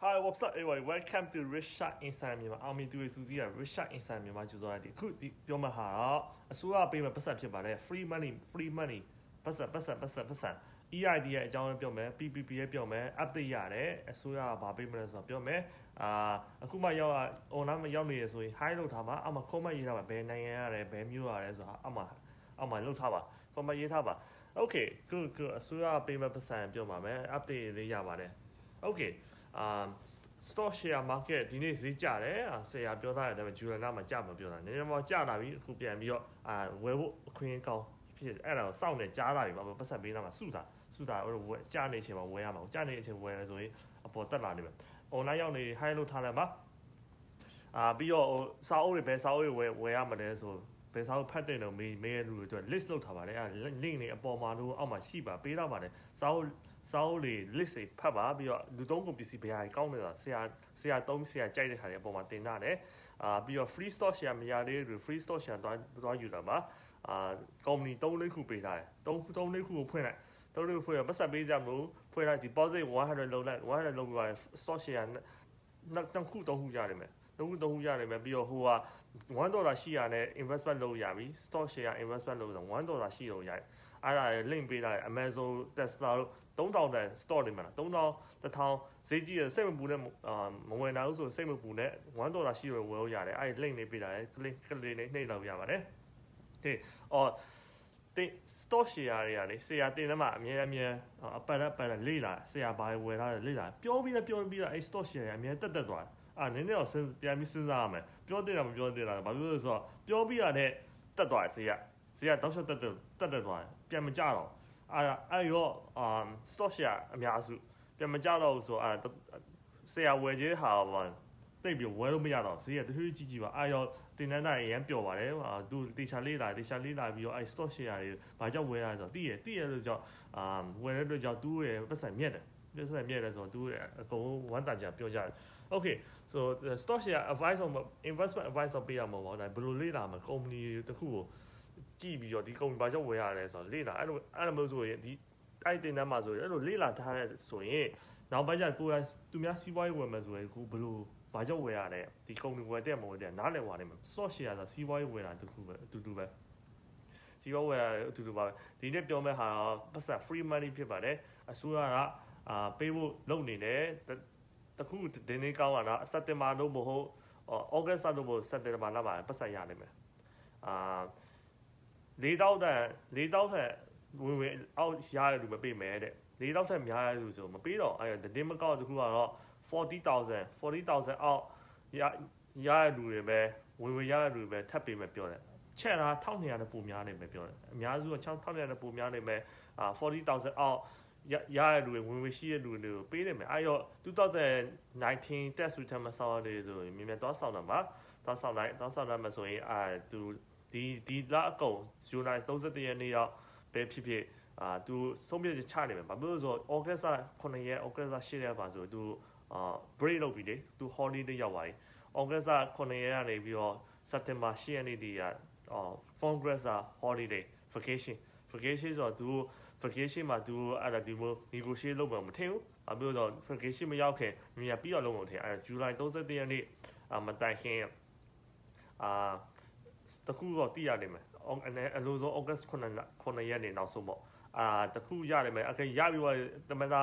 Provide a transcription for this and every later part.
Hi what's up everybody welcome to Richard Insight မြန်မာအောင်မြင်သူတွေစူးစီးရ Richard Insight မြန်မာကျူသွားတယ်ခုဒီပြောမှဟာတော့အစိုးရပေးမဲ့ပတ်စံဖြစ်ပါတယ် free money free money ပတ်စံပတ်စံပတ်စံပတ်စံ EID ရဲ့အကြောင်းပြောမယ် PPP ရဲ့ပြောမယ် update ရတယ်အစိုးရကဘာပေးမလဲဆိုတော့ပြောမယ်အာအခုမှရောက် online မှာရောက်နေရဆိုရင် high လုပ်ထားပါအမှ comment ရေးထားပါဘယ်နိုင်ငံရတယ်ဘယ်မြို့ရတယ်ဆိုတာအမှအမှလုပ်ထားပါ comment ရေးထားပါ okay good good အစိုးရပေးမဲ့ပတ်စံပြောပါမယ် update လေးရပါတယ် okay အာ stock share market ဒီနေ့ဈေးကျတယ်ဆရာပြောထားတယ်ဒါပေမဲ့ July လမှာကျမှာပြောတာနည်းနည်းမှကျလာပြီအခုပြန်ပြီးတော့အာဝယ်ဖို့အခွင့်ကောင်းဖြစ်အဲ့ဒါကိုစောင့်နေကြားလာပြီပါပတ်ဆက်ပေးတာမှာစုတာစုတာဟိုဝယ်ကျနေချိန်မှာဝယ်ရမှာကျနေချိန်ဝယ်ရဆိုရင်အပေါ်တက်လာနေမယ် online ရောက်နေ high လို့ထားလိုက်ပါအာပြီးတော့စာအုပ်တွေပဲစာအုပ်တွေဝယ်ဝယ်ရမှာလဲဆိုဘ ယ်စာအုပ်ဖတ်တဲ့တော့မေးမေးရလူတွေအတွက် list လုပ်ထားပါတယ်အဲ link တွေအပေါ်မှာတို့အောက်မှာရှိပါပေးတော့ပါတယ်စာအုပ်စာအုပ်တွေ list တွေဖတ်ပါပြီးတော့လူသုံးကုန်ပစ္စည်းဘယ်ဟာကောင်းနေတာဆရာဆရာသုံးဆရာကြိုက်တဲ့ခါတွေအပေါ်မှာတင်ထားတယ်အာပြီးတော့ free stock share မရသေးဘူး free stock share တော့တော့ယူတာပါအာ company 3လေးခုပေးထားတယ်3 3လေးခုကိုဖွင့်လိုက်3လေးခုဖွင့်ရပတ်ဆက်ပေးကြမလို့ဖွင့်လိုက် deposit 100လုံးလိုက်100လုံးပြီး stock share နှစ်ခုသုံးခုရတယ်မယ်သုံးခုသုံးခုရတယ်မယ်ပြီးတော့ဟိုက 1ဒေါ်လာရှိရတဲ့ investment လုပ်ရပြီ stock share investment လုပ်ဆို1ဒေါ်လာရှိတော့ရတယ်အဲ့ဒါ link ပေးထားတယ် Amazon Tesla တို့3000တန် store တွေမှာ3000 1000ဈေးကြီးရစိတ်မပူနဲ့မဝင်နိုင်ဘူးဆိုစိတ်မပူနဲ့1ဒေါ်လာရှိရဝယ်လို့ရတယ်အဲ့ဒီ link လေးပေးထားတယ် click click လေးနှိပ်လောက်ရပါတယ်ဒီအော်တင် store share တွေရတယ်ဆရာတင်ထဲမှာအများအများအပတ်အပတ်လေးလာဆရာဘာဝယ်ထားတယ်လေးလာပြောပြီးတော့ပြောပြီးတော့အဲ့ store share တွေအများတက်တက်သွားတယ် အာနည်းနည်းတော့ပြန်ပြီးစဉ်းစားရမယ်ပြောတင်တာမပြောတင်တာဘာဖြစ်လို့လဲဆိုတော့ပြောပြီးရတဲ့တက်သွားတယ်ဆရာဈေးကတောက်ချက်တက်တက်တက်တက်သွားတယ်ပြန်မကြတော့အာအဲ့ရောအာ stock share အများစုပြန်မကြတော့ဘူးဆိုအာဆရာဝယ်ခြင်းဟာဘာတိတ်ပြီးဝယ်လို့မရတော့ဈေးကတဖြည်းဖြည်းကြီးကြီးပါအာရောတင်နန်းတိုင်းရမ်းပျော်ပါတယ်ဟာသူတေချာလေးလာတေချာလေးလာပြီးတော့အဲ stock share တွေဘာကြောင့်ဝယ်ရလဲဆိုတော့တည်ရတည်ရလို့ကြောင့်အာဝယ်တဲ့အတွက်ကြောင့်သူ့ရဲ့ပတ်စံမြက်တယ် ပတ်စံမြက်တယ်ဆိုတော့သူ့ရဲ့အကုန်ဝမ်းတန်ကြပြောကြတယ် okay so the stock share advice on investment advice ပေးရမှာပေါ့ဒါဘယ်လိုလေးလာမှာ company တခုကိုကြည့်ပြီးတော့ဒီကုမ္ပဏီဘာကြောင့်ဝယ်ရလဲဆိုတော့လေ့လာအဲ့လိုအဲ့လိုမျိုးဆိုရင်ဒီအဲ့တင်တန်းမှာဆိုရင်အဲ့လိုလေ့လာထားတဲ့ဆိုရင်နောက်ပိုင်းကျကိုယ်ကသူများစီးပွားရေးဝယ်မယ်ဆိုရင်ကိုဘယ်လိုဘာကြောင့်ဝယ်ရလဲဒီကုမ္ပဏီဝယ်တဲ့မဝယ်တဲ့နားလည်သွားတယ်မှာ stock share ဆိုတာစီးပွားရေးဝယ်တာတခုပဲအတူတူပဲစီးပွားဝယ်အတူတူပါပဲဒီနေ့ပြောမဲ့ဟာပတ်စံ free money ဖြစ်ပါတယ်အစိုးရက အာပေးဖို့လုပ်နေတယ်တခုဒီနေ့ကောင်းတာစက်တင်ဘာလို့မဟုတ်ဩဂတ်စ်လို့မဟုတ်စက်တင်ဘာလမှာပတ်စံရနိုင်မယ်အာ၄တောက်တန်၄တောက်ထက်ဝင်ဝင်အောက်ရရလူမပေးမယ်တဲ့၄တောက်ထက်များရလူဆိုမပေးတော့အဲ့တတင်းမကောက်တခုကတော့40000 40000အောက်ရရရလူတွေပဲဝင်ဝင်ရရလူတွေပဲထပ်ပေးမယ်ပြောတယ်ချက်တာ1200နဲ့ပိုများနေမယ်ပြောတယ်အများစုက1200နဲ့ပိုများနေမယ်အာ40000အောက် ရရရလူတွေဝင်ဝင်ရှိရလူတွေကိုပေးတယ်မယ်အဲ့တော့2019 test return မဆောက်ရတယ်ဆိုရင်မြင်မြင်တော့ဆောက်တာပါတော့ဆောက်လိုက်တော့ဆောက်လိုက်မှဆိုရင်အာသူဒီဒီလအကုန်ဇူလိုင်31ရက်နေ့ရောက်ပဲဖြစ်ဖြစ်အာသူဆုံးဖြတ်ချက်ချနေမယ်ဘာလို့လဲဆိုတော့ August 9ရက် August 10ရက်ပါဆိုသူအာ break လုပ်ပြီလေသူ holiday ရောက်သွားပြီ August 9ရက်ကနေပြီးတော့ September 10ရက်နေ့ဒီကအော် Congress holiday vacation vacation ဆိုတော့သူ vacation မှာသူအဲ့ဒါဒီလို negotiate လုပ်မှာမထင်ဘူး။ဘာလို့လဲဆိုတော့ vacation မရောက်ခင်မြန်ပြီးတော့လုပ်မှာမထင်အဲ့ဒါ July 31ရက်နေ့အမတိုင်ခင်အာတခုတော့သိရလိမ့်မယ်အလိုဆုံး August 9 9ရက်နေနောက်ဆုံးပေါ့အာတခုရလိမ့်မယ်အခေရပြီးတော့တမသာ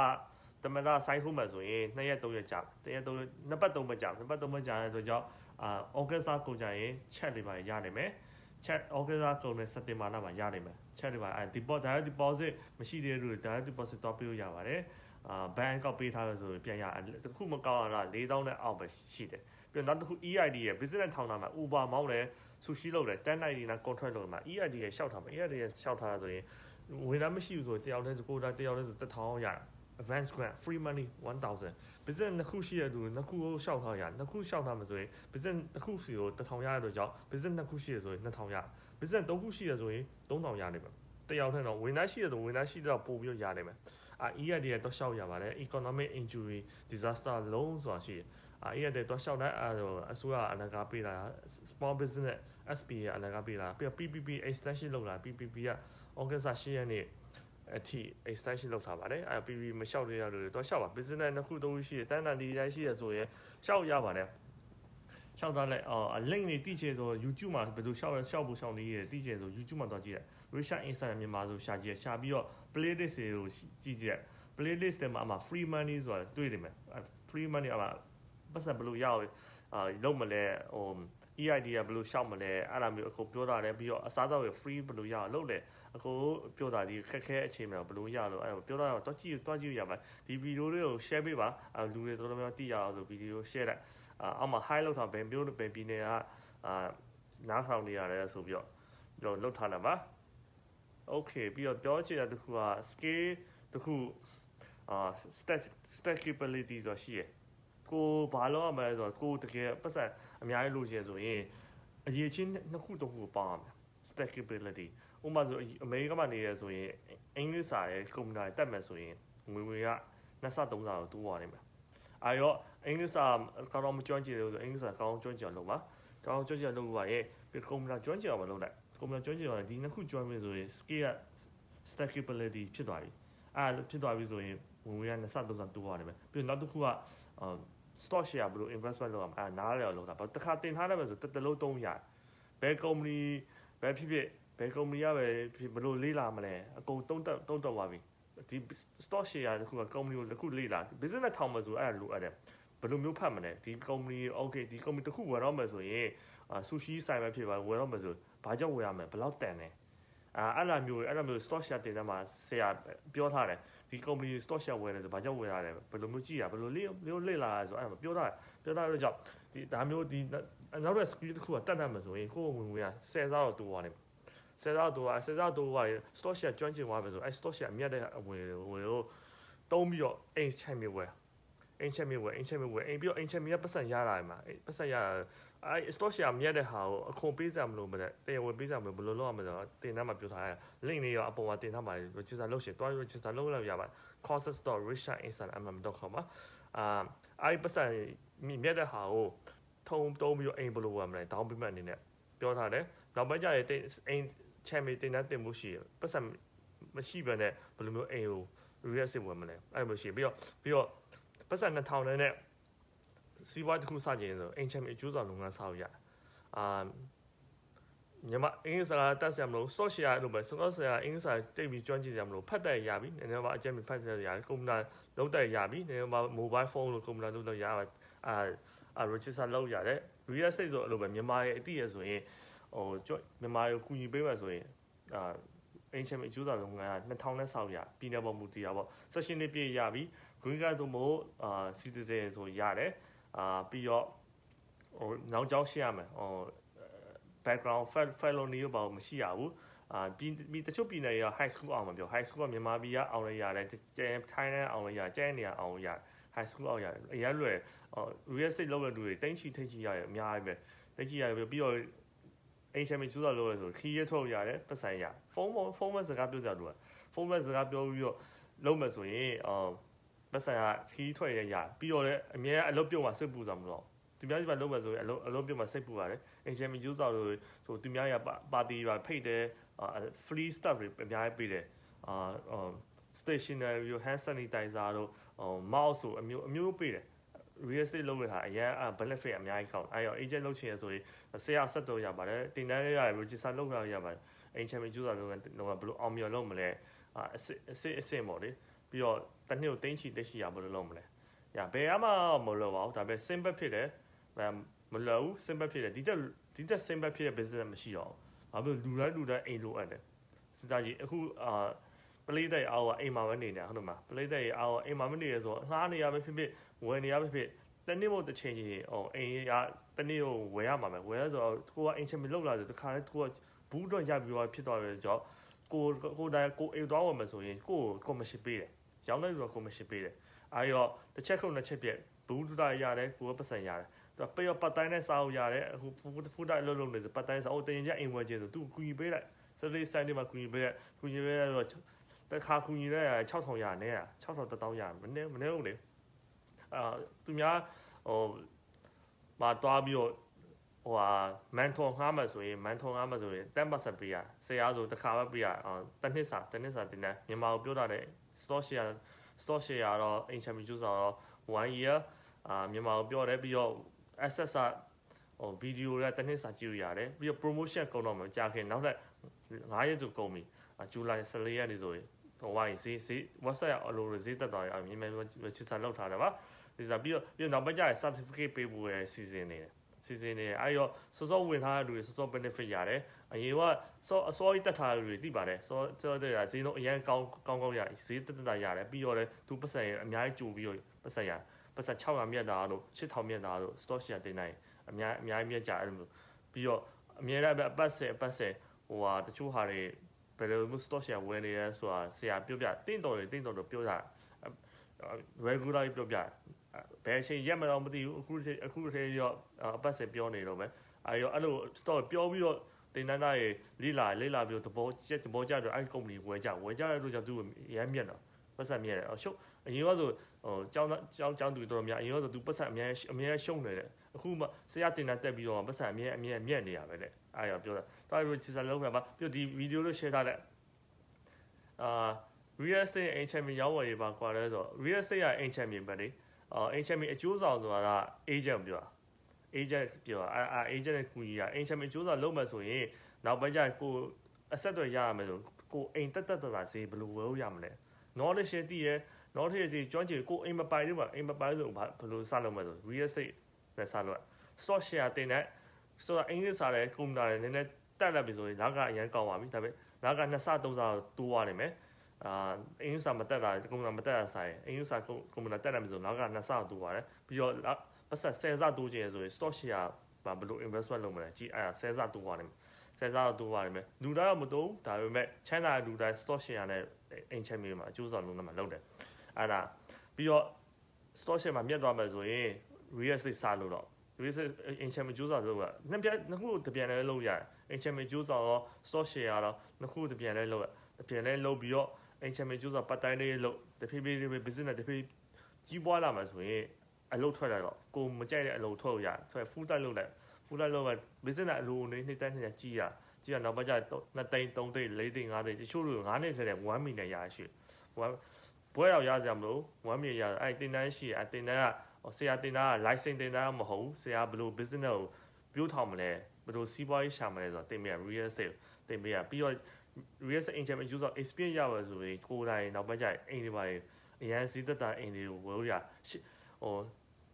တမသာဆိုင်ထုံးမယ်ဆိုရင်2ရက်3ရက်ကြာတရက်3နှစ်ပတ်3ပတ်ကြာနှစ်ပတ်3ပတ်ကြာတဲ့အတွက်ကြောင့်အာ August ကုန်ကြရင်ချက်တွေပါရနိုင်မယ် ချက် August ကုန်နဲ့ September လမှာရနိုင်မယ်ချက်တွေပါအဲ deposit direct deposit မရှိတဲ့လူ direct deposit တော့ပေးလို့ရပါတယ်အာဘဏ်ကောက်ပေးထားလို့ဆိုရင်ပြန်ရတခုမကောက်ရတာ4000နဲ့အောက်ပဲရှိတယ်ပြီးတော့နောက်တစ်ခု EID ရဲ့ business ထောင်တာမှာ Uber မောင်းတယ်ဆူရှီလုပ်တယ်1090နာ contract လုပ်မှာ EID ရဲ့ရှောက်ထားမှာ EID ရဲ့ရှောက်ထားတာဆိုရင်ဝင်လာမရှိဘူးဆိုတယောက်တည်းဆိုကိုတာတယောက်တည်းဆို1000ရတာ advance grant free money 1000 business နှစ်ခုရှိရတူနှစ်ခုကိုရှောက်ထားရနှစ်ခုရှောက်ထားမှာဆိုရင် business တစ်ခုစီကို1000ရရတော့ကြောင့် business နှစ်ခုရှိရဆိုရင်2000ရ business သုံးခုရှိရဆိုရင်3000ရနေမှာတယောက်တည်းတော့ဝင်လာရှိရတော့ဝင်လာရှိတော့ပို့ပြီးရနေမှာအာ EID ရဲ့တော့ရှောက်ရပါတယ် economic injury disaster loan ဆိုတာရှိတယ်အာ EID တော့ရှောက်တဲ့အစိုးရအလကားပေးတာ small business SP ရဲ့အလကားပေးတာပြီးတော့ PPP extension လုပ်လာ PPP က August 10ရက်နေ့ အထိ extension လုပ်ထားပါတယ်အဲ PV မလျှောက်ရလို့တော့လျှောက်ပါ business နှစ်ခုသုံးခုရှိတယ်တန်းတန်းဒီတိုင်းရှိရဆိုရင်လျှောက်ရပါတယ်ရှောက်သွားလိုက်အော် link တွေတိကျဆို YouTube မှာဘယ်လိုရှောက်ရရှောက်ဖို့ရှောက်နေရတိကျဆို YouTube မှာတော့ကြည့်ရ Richard Instagram မြန်မာဆိုရှာကြည့်ရှာပြီးတော့ playlist တွေကိုကြည့်ကြည့် playlist တွေမှာအမှ free money ဆိုတာတွေ့တယ်မယ် free money အမှပတ်စံဘယ်လိုရအောင်အာလုံးမလဲဟို EID ကဘယ်လိုရှောက်မလဲအဲ့လိုမျိုးအခုပြောတာလည်းပြီးတော့အစားတော့ free ဘယ်လိုရအောင်လုပ်လဲအခုပြောတာဒီခက်ခဲအခြေမှာဘယ်လိုရလို့အဲ့ပြောတာတော့ကြည့်တော့ကြည့်ရပါဒီဗီဒီယိုလေးကို share ပေးပါလူတွေတော်တော်များများသိရအောင်ဆိုဗီဒီယို share လိုက်အောက်မှာ high လောက်ထားဘယ်မျိုးဘယ်ပြည်နယ်ကအာနားထောင်နေရတယ်ဆိုပြီးတော့ကျွန်တော်လုတ်ထားလိုက်ပါ okay ပြီးတော့ပြောချင်တာတခုက scale တခုအာ stack stack capability ဆိုရှိရယ် ကိုဘာလို့ရမလဲဆိုတော့ကိုတကယ်ပတ်စံအများကြီးလိုချင်ဆိုရင်အရေးချင်းနှစ်ခုတစ်ခုပေါင်းရမယ် stack capability ဥပမာဆိုအမေရိကန်မှာနေရဆိုရင်အင်္ဂလိပ်စာရဲ့ကွန်ပျူတာတက်မယ်ဆိုရင်ငွေငွေကနှစ်ဆသုံးဆတော့တိုးသွားနေမှာအာရောအင်္ဂလိပ်စာကောင်းတော့မကျွမ်းကျင်လို့ဆိုအင်္ဂလိပ်စာကောင်းကျွမ်းကျင်လို့ပါကောင်းကျွမ်းကျင်လို့ပါရဲ့ပြီးကွန်ပျူတာကျွမ်းကျင်အောင်မလုပ်လိုက်ကွန်ပျူတာကျွမ်းကျင်အောင်ဒီနှစ်ခုကျွမ်းမယ်ဆိုရင် skill က stackability ဖြစ်သွားပြီအဲ့လိုဖြစ်သွားပြီဆိုရင်ဝင်ဝင်ကနှစ်ဆသုံးဆတိုးသွားနေမယ်ပြီးတော့နောက်တစ်ခုက stock share ဘယ်လို investment လုပ်ရမလဲအဲနားလည်အောင်လုပ်တာဘာတစ်ခါတင်ထားတယ်ဆိုတစ်တလုံး300ဘယ် company ဘယ်ဖြစ်ဖြစ်ဘယ် company ကပဲဘယ်လိုလေးလာမလဲအကုန်တုံးတက်တုံးတက်သွားပြီဒီ stock share တခုက company ကိုတစ်ခုလေးလာ business ထောင်မှဆိုအဲ့ဒါလိုအပ်တယ်ဘယ်လိုမျိုးဖတ်မလဲဒီ company okay ဒီ company တစ်ခုဝယ်တော့မယ်ဆိုရင်ဆူရှီဆိုင်ပဲဖြစ်ပါဝယ်တော့မယ်ဆိုဘာကြောင့်ဝယ်ရမလဲဘယ်လောက်တန်လဲအာအဲ့လိုမျိုးအဲ့လိုမျိုး stock share တင်တဲ့မှာဆရာပြောထားတယ် ဒီ company stock share ဝယ်တယ်ဆိုဘာကြောင့်ဝယ်ရတယ်ဘယ်လိုမျိုးကြည့်ရဘယ်လိုလေးမျိုးလေ့လာရဆိုအဲ့မှာပြောထားပြောထားလို့ကြောင့်ဒီဒါမျိုးဒီနောက်တဲ့ skill တစ်ခုကတတ်တတ်မှာဆိုရင်ကိုယ်ဝင်ဝင်က10စားတော့တူသွားတယ်ဆယ်စားတော့ဆယ်စားတော့က stock share ကျွမ်းကျင်သွားပြီဆိုအဲ stock share မြတ်တဲ့အဝင်ဝင်ကိုတုံးပြီးတော့အိမ်ချိုင်မြဝယ်အိမ်ချက်မြဝယ်အိမ်ချက်မြဝယ်အိမ်ပြီးတော့အိမ်ချက်မြကပတ်စံရတာမှာပတ်စံရ အဲ stock share မြတ်တဲ့ဟာကိုအခွန်ပေးစရာမလိုမတဲ့တရားဝင်ပေးစရာမလိုဘယ်လိုလုပ်ရမလဲဆိုတော့တင်သားမှာပြောထားရ link လေးရောအပေါ်မှာတင်ထားမှာ register လုပ်ရှင်တွား register လုပ်လို့ရပါ courses.richardinsan.com မှာအာအဲဒီပတ်စံမြတ်တဲ့ဟာကိုထုံတုံးပြီးတော့အိမ်ဘယ်လိုဝယ်မလဲ down payment အနေနဲ့ပြောထားတယ်နောက်ပိုင်းကျရင်အိမ်ချမ်းမီတင်တဲ့တင်မှုရှိရပတ်စံမရှိဘဲနဲ့ဘယ်လိုမျိုးအိမ်ကို real estate ဝင်မလဲအဲ့လိုရှိပြီးတော့ပြီးတော့ပတ်စံ2000နဲ့ စီးပွားတစ်ခုစကြင်ဆိုအိမ်ချမ်းမီအကျိုးဆောင်လုပ်ငန်းဆောက်ရအာမြန်မာအင်္ဂလိပ်စာတက်ဆရာမလို့ stock share လို့ပဲ stock share အင်္ဂလိပ်စာတိတ်ပြီးကျွမ်းကျင်ဆရာမလို့ဖတ်တဲ့ရပြီနည်းနည်းပါအကျဉ်းဖတ်တဲ့ရကွန်ပျူတာလုံးတဲ့ရပြီနည်းနည်းပါ mobile phone လို့ကွန်ပျူတာလုံးလို့ရပါအာအာ register လုပ်ရတယ် real estate ဆိုအဲ့လိုပဲမြန်မာရဲ့အတိရဆိုရင်ဟိုကျွမြန်မာကိုကူညီပေးမှဆိုရင်အာအင်ချမ်အကျိုးဆောင်လုပ်ငန်းက2000နဲ့ဆောက်ရပြည်နယ်ပေါ်မူတည်ရပေါ့ session တွေပြည့်ရပြီ green card တို့မို့အာ citizen ဆိုရတယ် အာပြီးတော့ဟိုနောက်ကြောင်းရှင်းရမယ်ဟို background felony ဘာမှမရှိရဘူးအာပြီးတချို့ပြည်နယ်ရ high school အောင်မပြော high school ကမြန်မာပြည်ကအောင်ရရတယ်ကျဲထိုင်းနဲ့အောင်ရရကျဲနေရအောင်ရ high school အောင်ရတယ်အရင်လွယ် real estate လုပ်တဲ့လူတွေတင်းချီထိတ်ချီရတယ်အများကြီးပဲတင်းချီရတယ်ပြီးတော့အိမ်ချမ်းမီစူးစော်လို့လဲဆိုခီးရထုတ်ရတယ်ပတ်စံရဖုန်းဖုန်းမစကားပြောကြလို့ဖုန်းမစကားပြောပြီးတော့လုံးမယ်ဆိုရင်အော် ပတ်စံကခီးထွက်ရရပြီးတော့လည်းအများအလုပ်ပြုတ်မှစိတ်ပူစားမလို့သူများစီမှာလုံးမယ်ဆိုရင်အလုပ်အလုပ်ပြုတ်မှစိတ်ပူရတယ်အိမ်ချမ်းမီစူးစော်လို့ဆိုသူများရပါတီပါဖိတ်တယ် free stuff တွေအများကြီးပေးတယ်အာ stationery hand sanitizer တို့ mouse ဆိုအမျိုးအမျိုးပေးတယ် real estate လုပ်ရတာအရင် benefit အများကြီးကောင်းအဲရော agent လုပ်ချင်ရဆိုရင်ဆရာဆက်တော့ရပါတယ်တင်တန်းရရ register လုပ်ရရပါတယ်အိမ်ချမ်းမကျူးစာလုပ်တော့ဘယ်လိုအောင်မြင်လုပ်မလဲအစစ်အစစ်အစစ်ပေါ့လေ ပြီးတော့တနေ့ကိုတင်းချီတက်ရှိရဘယ်လိုလုပ်မလဲရဘယ်မှမလုပ်ပါဘူးဒါပေမဲ့ simple ဖြစ်တယ်မလုပ်ဘူး simple ဖြစ်တယ်ဒီတက်ဒီတက် simple ဖြစ်တဲ့ business မရှိတော့ဘူးဘာဖြစ်လူတိုင်းလူတိုင်းအိမ်လိုအပ်တယ်စစ်သားကြီးအခုအာပလေးတဲ့အောက်အိမ်မှာပဲနေနေတာဟုတ်တယ်မလားပလေးတဲ့အောက်အိမ်မှာမနေရဆိုငှားနေရပဲဖြစ်ဖြစ်ဝယ်နေရပဲဖြစ်တနေ့မို့တစ်ချိန်ချင်းဟိုအိမ်ရတနေ့ကိုဝယ်ရမှာပဲဝယ်ရဆိုတော့ကိုကအင်ချင်မလောက်လာဆိုတခါလေကိုကဘူးတော့ရပြီးတော့ဖြစ်သွားပြီဆိုတော့ ကိုကိုတိုင်းကိုအိမ်သွားဝင်မယ်ဆိုရင်ကိုကိုမရှိပေးတယ်ရောင်းလိုက်တော့ကိုမရှိပေးတယ်အားရောတစ်ချက်ခုနှစ်ချက်ပြက်ဘူးတူတာရတယ်ကိုကပတ်စံရတယ်တော့ပေးရပတ်တိုင်းနဲ့စားအောင်ရတယ်အခုဖူဖူတိုင်းလုံးလုံးနေစပတ်တိုင်းစားအောင်တင်ကြအိမ်ဝယ်ခြင်းဆိုသူကူညီပေးလိုက်စလေးဆိုင်တွေမှာကူညီပေးလိုက်ကူညီပေးရတော့တခါကူညီရ6000ရနဲ့6000 1000ရမနေမနေဘူးလေအာသူများဟိုမာတွားပြီးတော့ ဟိုဟာမန်ထွန်ငှားမှဆိုရင်မန်ထွန်ငှားမှဆိုရင်10%ပေးရဆရာဆိုတစ်ခါပဲပေးရတစ်နှစ်စာတစ်နှစ်စာတင်တယ်မြန်မာကိုပြောတာတဲ့ store share store share တော့ ancient juice တော့1 year အာမြန်မာကိုပြောတယ်ပြီးတော့ access ဟိုဗီဒီယိုလည်းတစ်နှစ်စာကြည့်ရရတယ်ပြီးတော့ promotion ကုန်တော့မှကြာခင်နောက်ထပ်9ရက်ဆိုကုန်ပြီဇူလိုင်14ရက်နေဆိုရင်ဟိုဝိုင်းဈေးဈေး website အလိုဈေးတက်သွားရအောင်မြန်မာချစ်စာလောက်ထားတယ်ပါဒီစားပြီးတော့ပြီးတော့နောက်ပိုင်းကျရင် certificate ပေးဖို့ရစီစဉ်နေတယ် စီစဉ်နေအဲ့တော့စောစောဝင်ထားတဲ့လူတွေစောစော benefit ရတယ်အရင်ကစောအစောကြီးတက်ထားတဲ့လူတွေသိပါတယ်စောစောတဲ့ဈေးတော့အရင်ကောင်းကောင်းကောင်းရဈေးတက်တက်ရတယ်ပြီးတော့လည်းသူပတ်စံအများကြီးကြိုပြီးတော့ပတ်စံရပတ်စံ600မြတ်တာတို့8000မြတ်တာတို့ stock share တင်နိုင်အများအများကြီးမြတ်ကြအဲ့လိုပြီးတော့အများလည်းအပတ်ဆက်အပတ်ဆက်ဟိုဟာတချို့ဟာတွေဘယ်လိုမျိုး stock share ဝင်နေလဲဆိုတာဆရာပြောပြတင့်တော်တွေတင့်တော်တို့ပြောတာ regular ပြောပြ ဘယ်အချိန်ရက်မတော့မသိဘူးအခုအခုတည်းရောအပတ်စဉ်ပြောနေတော့မယ်အဲရောအဲ့လို store ပြောပြီးတော့တင်တန်းသားရေလေးလာလေးလာပြီးတော့သဘောကျသဘောကျတော့အဲ့ company ဝယ်ကြဝယ်ကြတဲ့လို့ကြောင့်သူရမ်းမြက်တော့ပတ်စံမြက်တယ်အရှုပ်အရင်ကဆိုဟိုကျောင်းကျောင်းကျောင်းသူတော်များအရင်ကဆိုသူပတ်စံအများအများရှုံနေတယ်အခုမှဆရာတင်တန်းတက်ပြီးတော့ပတ်စံအများအများမြက်နေရပဲတဲ့အဲ့ရောပြောတာတော်ရီချစ်စားလောက်ရပါပြီးတော့ဒီဗီဒီယိုလို့ share ထားတဲ့အာ real estate အိမ်ချမ်းမြေရောင်းဝယ်ရေးပါကွာလဲဆို real estate ကအိမ်ချမ်းမြေပဲလေ အော်အိမ်ချမ်းမြေအကျိုးဆောင်ဆိုတာက agent ပြောတာ agent ပြောတာအာ agent နဲ့ကူညီတာအိမ်ချမ်းမြေအကျိုးဆောင်လုပ်မှဆိုရင်နောက်ပိုင်းကျကိုအဆက်တွေရရမယ်ဆိုကိုအိမ်တက်တက်တက်တာဈေးဘယ်လိုဝယ်လို့ရမလဲ knowledge ရှင်းတည်ရ knowledge စီကျွမ်းကျင်ကိုအိမ်မပိုင်လို့ပါအိမ်မပိုင်ဆိုဘယ်လိုစလုပ်မလဲဆို real estate နဲ့စလုပ် stock share တင်တဲ့ဆိုတော့အင်္ဂလိပ်စာလည်းကွန်ပျူတာလည်းနည်းနည်းတက်လာပြီဆိုရင်နောက်ကအရင်ကောင်းပါပြီဒါပေမဲ့နောက်ကနှစ်ဆသုံးဆတိုးသွားနိုင်မယ် အာအင်္ဂလိပ်စာမတက်တာကွန်ပျူတာမတက်တာဆိုင်အင်္ဂလိပ်စာကွန်ပျူတာတက်တယ်မဆိုနောက်ကနှစ်ဆတိုးသွားတယ်ပြီးတော့ပတ်ဆက်10ဆတိုးခြင်းဆိုရင် stock share ဘာဘယ်လို investment လုပ်မလဲကြည့်အဲ့ဒါ10ဆတိုးသွားနိုင်ဆယ်စားတော့တိုးပါတယ်မယ်လူတိုင်းတော့မတိုးဒါပေမဲ့ချမ်းသာလူတိုင်း stock share နဲ့အိမ်ချက်မြေမှာအကျိုးဆောင်လုံးနဲ့မှာလုပ်တယ်အဲ့ဒါပြီးတော့ stock share မှာမြတ်သွားမယ်ဆိုရင် real estate စားလို့တော့ real estate အိမ်ချက်မြေကျိုးဆောင်လို့ကနှစ်ပြနှစ်ခုတပြန်လဲလုပ်ရတယ်အိမ်ချက်မြေကျိုးဆောင်ရော stock share ရောနှစ်ခုတပြန်လဲလုပ်ရတပြန်လဲလုပ်ပြီးတော့ အိမ်ချက်မြေကျိုးဆောင်ပတ်တိုင်းလေးလုပ်တဖြည်းဖြည်းလေး business တဖြည်းကြီးပွားလာမှာဆိုရင်အလုပ်ထွက်လာတော့ကိုမကြိုက်တဲ့အလုပ်ထွက်ရထွက် full time လုပ်လိုက်ဖူလိုက်လို့ပဲ business အလိုနေနှစ်တိုင်းနှစ်ကြီးရကြီးရနောက်ပိုင်းကျ2သိန်း3သိန်း4သိန်း5သိန်းတချို့လူ9နှစ်ထဲတဲ့1မီနဲ့ရရှိဘွဲရောက်ရစရာမလို1မီရအဲ့တင်တန်းရှိအဲ့တင်တန်းကဆရာတင်တန်းက license တင်တန်းမဟုတ်ဆရာဘယ်လို business ကိုပြောထောင်မလဲဘယ်လိုစီးပွားရေးရှာမလဲဆိုတော့တင်ပြ real estate တင်ပြပြီးတော့ real estate agent user experience ရပါဆိုရင်ကိုယ်တိုင်နောက်ပိုင်းကျရင်အိမ်တွေပါအရန်စီးသက်တာအိမ်တွေကိုဝယ်လို့ရဟို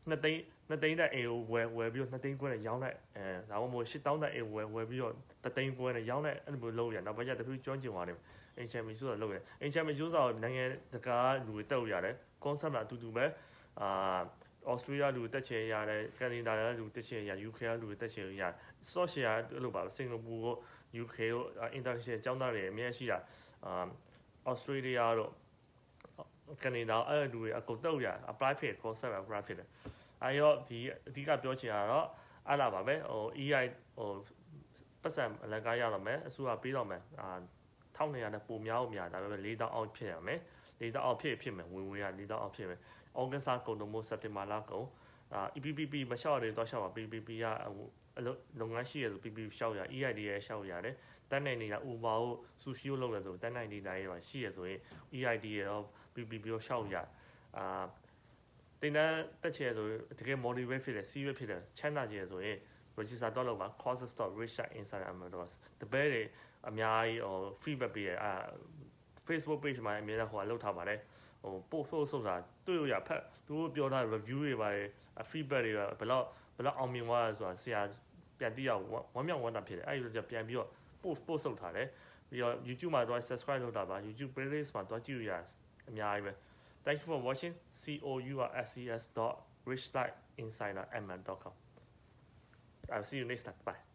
နှစ်သိန်းနှစ်သိန်းတဲ့အိမ်ကိုဝယ်ဝယ်ပြီးတော့နှစ်သိန်းခွဲနဲ့ရောင်းလိုက်အဲဒါမှမဟုတ်ရှစ်တောင်းတဲ့အိမ်ဝယ်ဝယ်ပြီးတော့တသိန်းခွဲနဲ့ရောင်းလိုက်အဲ့လိုမျိုးလုပ်ရနောက်ပိုင်းကျတဖြည်းကျွမ်းကျင်သွားတယ်အင်ချမ်မီဆိုတော့လုပ်ရအင်ချမ်မီဆိုတော့နိုင်ငံတကာလူတွေတက်လို့ရတယ် concept ကအတူတူပဲအာ ဩစတြေးလျလူတက်ချင်ရတယ်ကနေဒါလူတက်ချင်ရ UK လူတက်ချင်ရ stock share အဲ့လိုပါစင်ကာပူကို UK ကို international ကျောင်းသားတွေအများကြီးရှိတာအာဩစတြေးလျတို့ကနေဒါအဲ့လူတွေအကုန်တက်လို့ရ apply ဖြစ် concept apply ဖြစ်တယ်အဲရောဒီအဓိကပြောချင်တာတော့အဲ့လာပါပဲဟို EI ဟိုပတ်စံအလကားရတော့မယ်အစိုးရပေးတော့မယ်အာ1200နဲ့ပုံများအောင်များဒါပေမဲ့4000အောက်ဖြစ်ရမယ် 4000အောက်ဖြစ်ဖြစ်မယ်ဝင်ဝင်ရ4000အောက်ဖြစ်မယ်ဩဂတ်စာကုန်တော့မို့စက်တင်ဘာလကုန်အာ EPPP မလျှောက်ရတော့လျှောက်ပါ PPP ကအလုပ်လုပ်ငန်းရှိရဆို PPP လျှောက်ရ EID ရလျှောက်ရတယ်တန်းနိုင်နေတာ Uber ကို Sushi ကိုလုပ်ရဆိုတန်းနိုင်နေတာရရှိရဆိုရင် EID ရော PPP ကိုလျှောက်ရအာတင်တန်းတက်ချင်ဆိုတကယ် motivate ဖြစ်တယ် serious ဖြစ်တယ်ချမ်းသာချင်ဆိုရင် register တော့လုပ်ပါ courses.richard.inside amados တပည့်တွေအများကြီးဟို feedback ပေးရအာ Facebook page မှာအများကြီးဟိုလောက်ထားပါတယ်ဟို post post ဆိုတာတွေ့ရဖက်သူတို့ပြောထား review တွေပါ feedback တွေကဘယ်လောက်ဘယ်လောက်အောင်မြင်သွားလဲဆိုတာဆရာပြန်သိရဝမ်းမြောက်ဝမ်းသာဖြစ်တယ်အဲ့ဒီလိုကြပြန်ပြီးတော့ post post လုပ်ထားတယ်ပြီးတော့ YouTube မှာတော့ subscribe လုပ်တာပါ YouTube playlist မှာတော့ကြည့်ရအများကြီးပဲ Thank you for watching. C O U R S E S dot richlightInsiderMN.com. I'll see you next time. Bye.